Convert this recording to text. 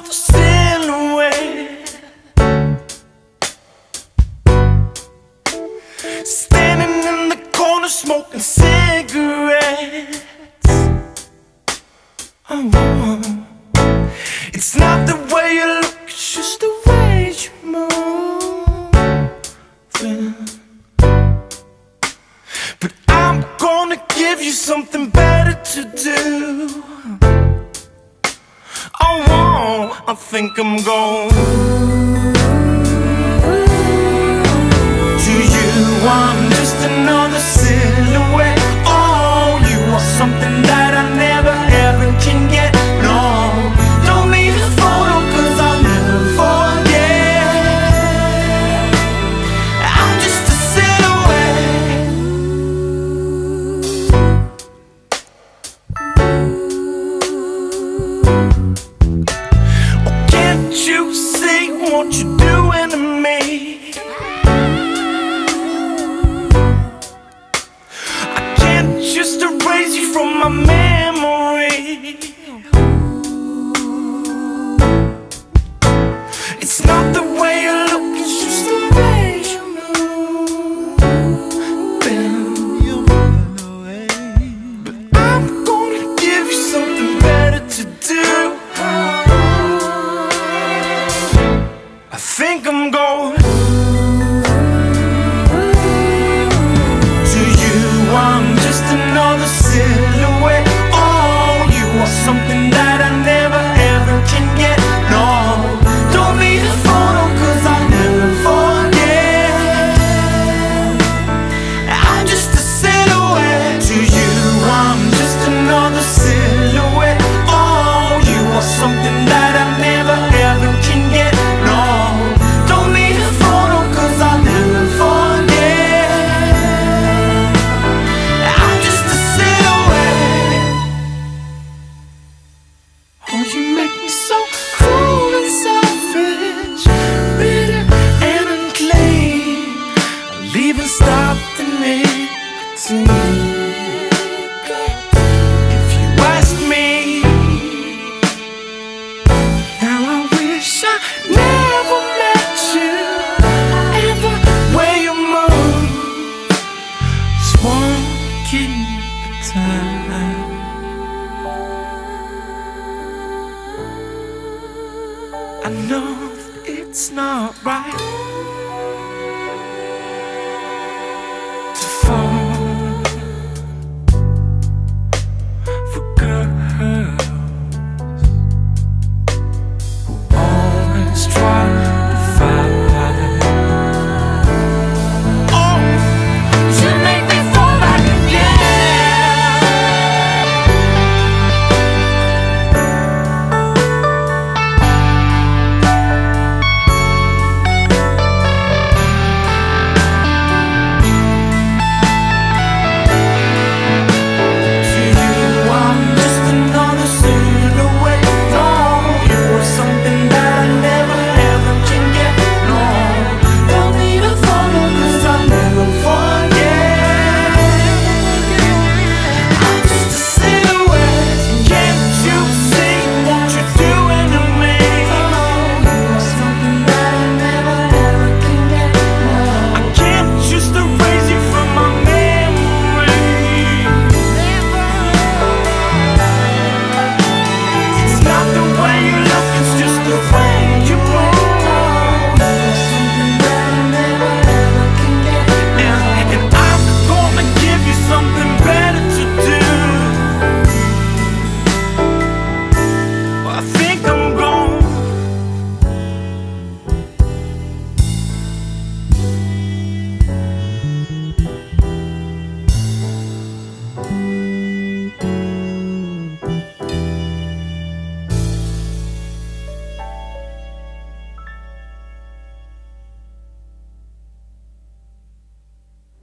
the silhouette. Standing in the corner smoking cigarettes. Oh. It's not the way you look, it's just the way you move. But I'm gonna give you something better to do. I want I think I'm gone. I know it's not right.